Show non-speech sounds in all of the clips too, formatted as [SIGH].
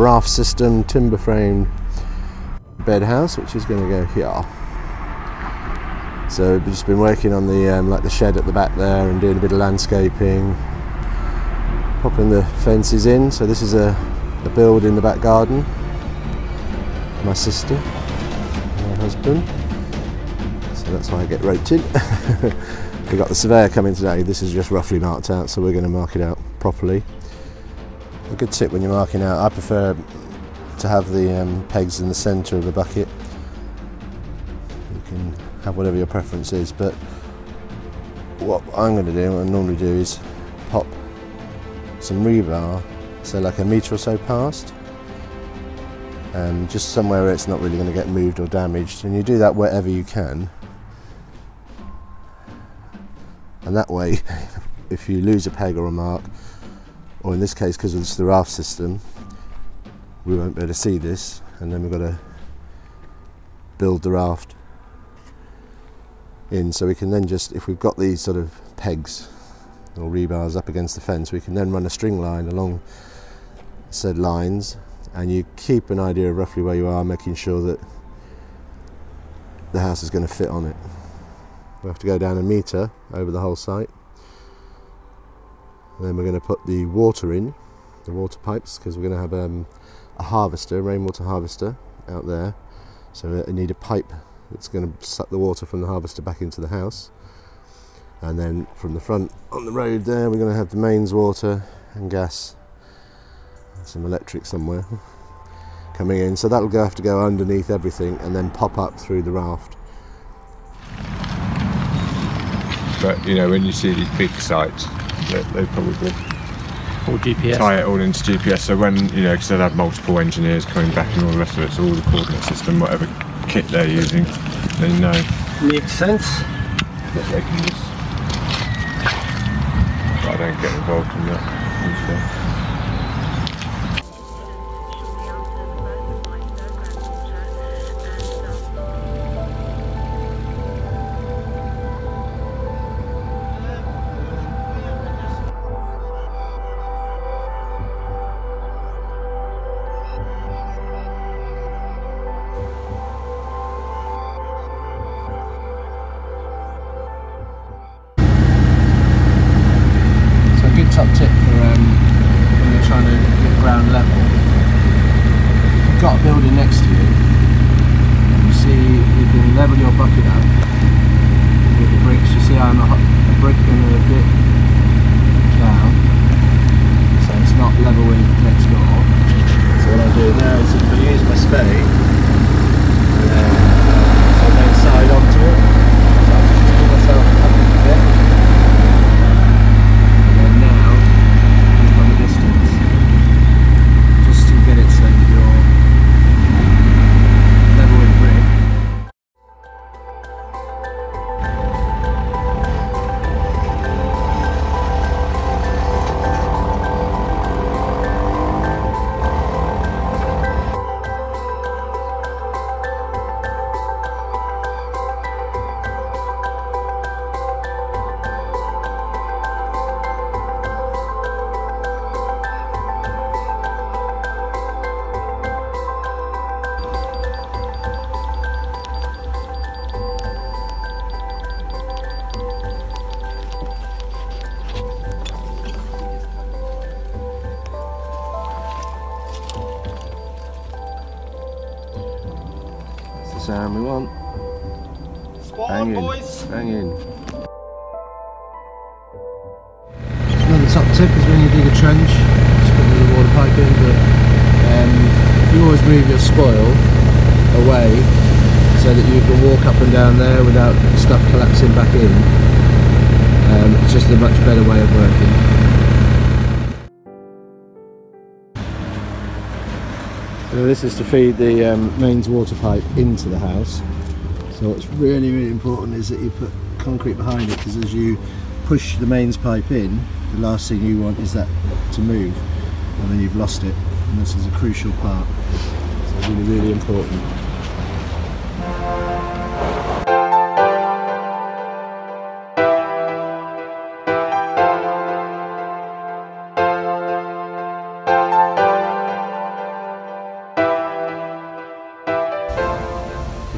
raft system timber frame bed house which is going to go here. So we've just been working on the um, like the shed at the back there and doing a bit of landscaping popping the fences in. So this is a, a build in the back garden. My sister my husband. So that's why I get roped in [LAUGHS] we got the surveyor coming today. This is just roughly marked out so we're going to mark it out properly good tip when you're marking out I prefer to have the um, pegs in the centre of the bucket. You can have whatever your preference is, but what I'm going to do, what I normally do, is pop some rebar, so like a metre or so past, um, just somewhere where it's not really going to get moved or damaged, and you do that wherever you can. And that way, [LAUGHS] if you lose a peg or a mark, or in this case because it's the raft system, we won't be able to see this and then we've got to build the raft in. So we can then just if we've got these sort of pegs or rebars up against the fence we can then run a string line along said lines and you keep an idea of roughly where you are making sure that the house is going to fit on it. We have to go down a metre over the whole site and then we're going to put the water in the water pipes because we're going to have um, a harvester, a rainwater harvester out there. So I need a pipe that's going to suck the water from the harvester back into the house. And then from the front on the road there, we're going to have the mains water and gas, and some electric somewhere [LAUGHS] coming in. So that'll have to go underneath everything and then pop up through the raft. But you know, when you see these big sites, they, they probably or GPS. tie it all into GPS. So when you know, because they'll have multiple engineers coming back and all the rest of it, so all the coordinate system, whatever kit they're using, they know. Makes sense. That they can just. But I don't get involved in that. That's the sound we want. Hang in, hang in. Another top tip is when you dig a trench, just put a little water pipe in, but um, you always move your spoil away so that you can walk up and down there without stuff collapsing back in. Um, it's just a much better way of working. So this is to feed the um, mains water pipe into the house. So what's really really important is that you put concrete behind it because as you push the mains pipe in, the last thing you want is that to move, and then you've lost it. And this is a crucial part. So really really important.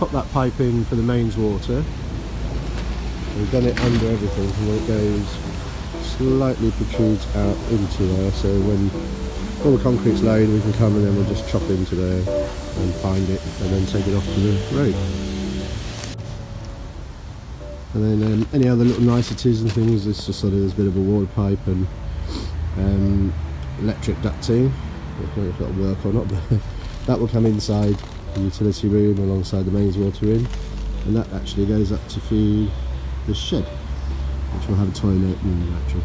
Piping for the mains water. We've done it under everything and then it goes slightly protrudes out into there so when all the concrete's laid we can come and then we'll just chop into there and find it and then take it off to the road. And then um, any other little niceties and things, it's just sort of there's a bit of a water pipe and um, electric ducting. I don't know if that'll work or not, [LAUGHS] but that will come inside the utility room alongside the mains water in, and that actually goes up to feed the shed, which will have a toilet and electric.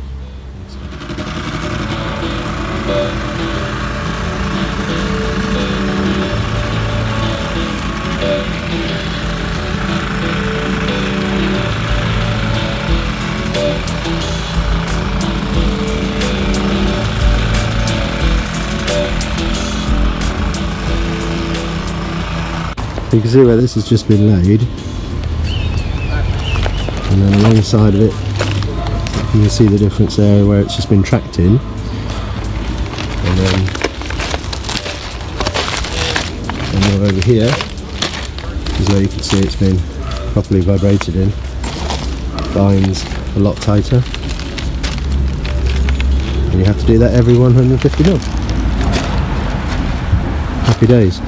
You can see where this has just been laid, and then alongside of it, you can see the difference there where it's just been tracked in, and then and then over here is where you can see it's been properly vibrated in. Binds a lot tighter. And you have to do that every 150 mil. Happy days.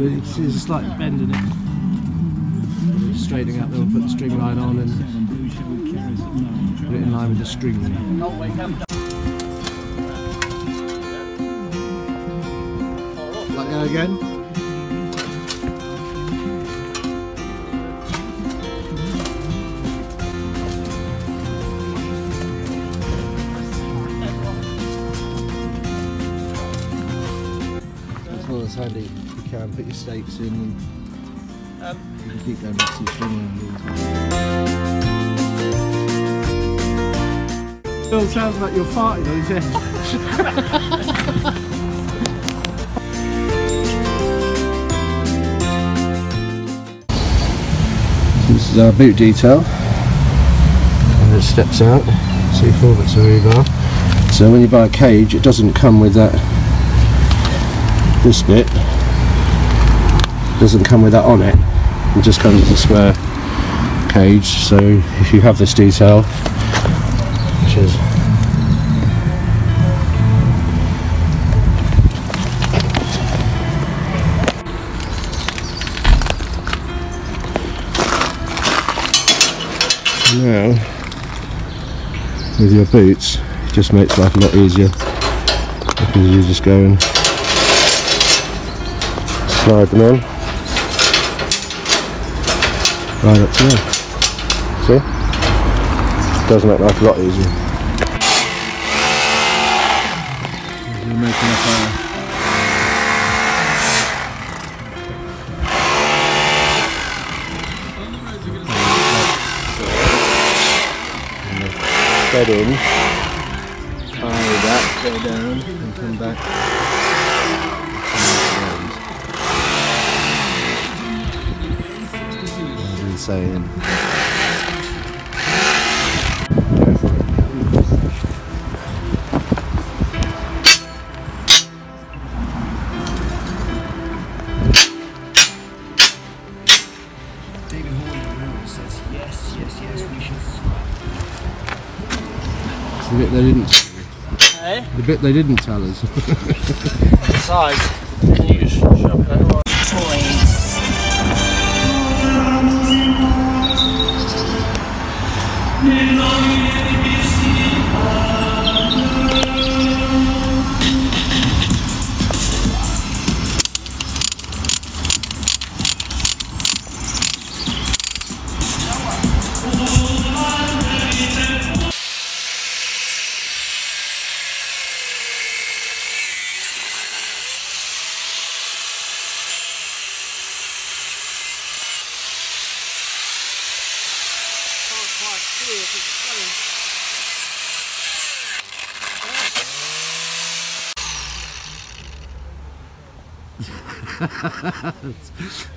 It's it sees a slight bend in it. Straightening up, they'll put the string line on and put it in line with the string. Like go again. That's handy and put your stakes in and Um, you can keep going back to your string around Bill, sounds like you're farting, doesn't it? [LAUGHS] This is our boot detail. And it steps out. See four bits of rebar. So when you buy a cage, it doesn't come with that. This bit doesn't come with that on it. It just comes with a square cage. So if you have this detail, which is now with your boots it just makes life a lot easier because you just go and slide them on right up to there. See? Does make life a lot easier. You're making up our bed in, tie that, go down and come back. Should. It's the bit they didn't. Hey? The bit they didn't tell us. [LAUGHS] Besides, 年老一。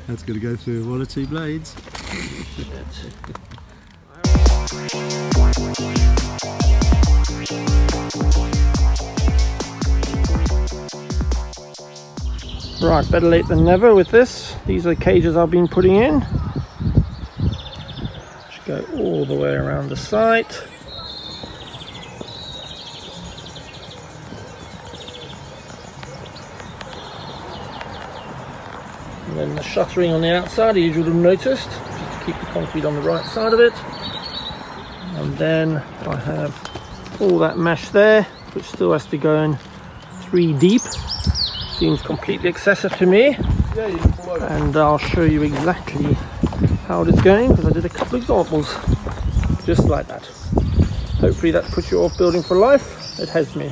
That's going to go through one or two blades. Right, better late than never with this. These are the cages I've been putting in. Go all the way around the site. And then the shuttering on the outside, as you would have noticed, just to keep the concrete on the right side of it. And then I have all that mesh there, which still has to go in three deep seems completely excessive to me and I'll show you exactly how it is going because I did a couple examples just like that. Hopefully that puts you off building for life. It has me